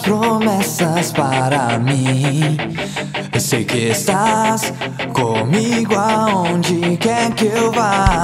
promessas para mim. Eu sei que estás comigo aonde quer que eu vá.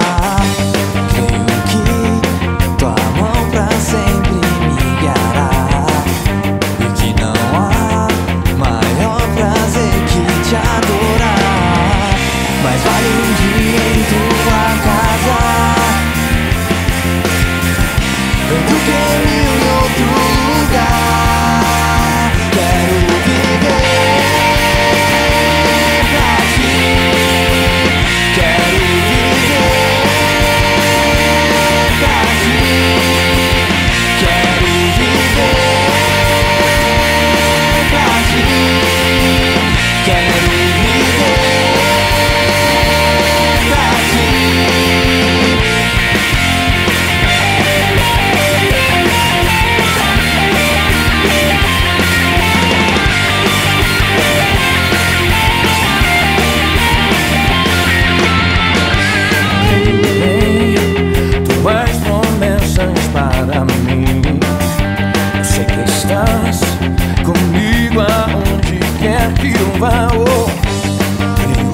vão oh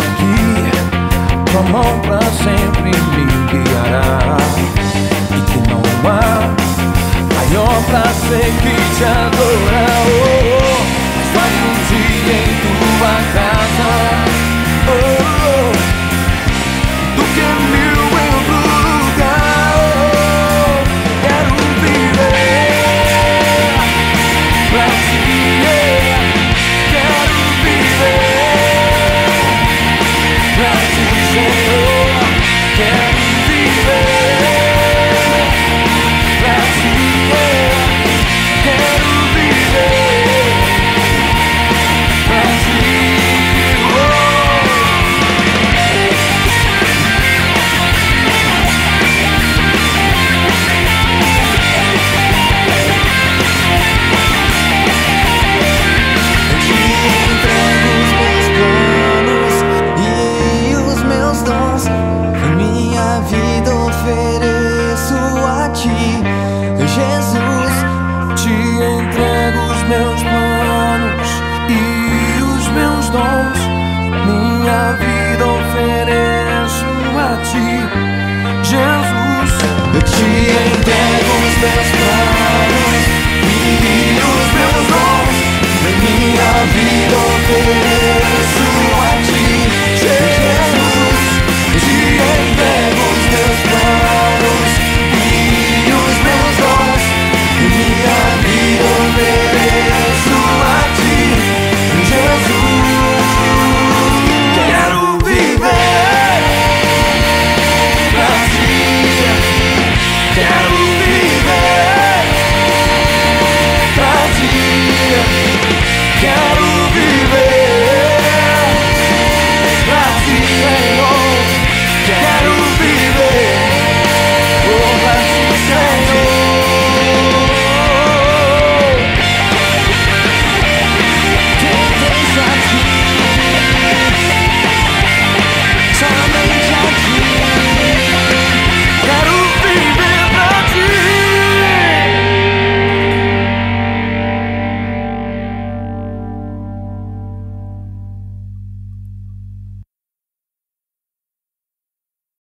aqui. Tua mão pra sempre me guiará. E que não há maior prazer que te adorar